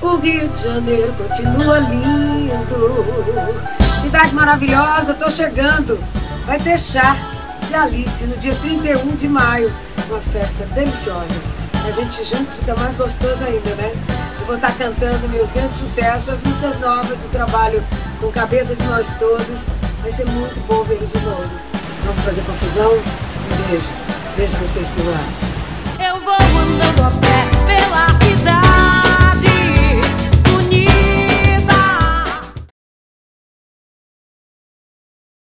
O Rio de Janeiro continua lindo. Cidade maravilhosa, tô chegando. Vai ter chá de Alice no dia 31 de maio. Uma festa deliciosa. A gente junto fica mais gostoso ainda, né? Eu vou estar cantando meus grandes sucessos, as músicas novas do trabalho com cabeça de nós todos. Vai ser muito bom ver de novo. Vamos fazer confusão? Um beijo. Vejo vocês por lá.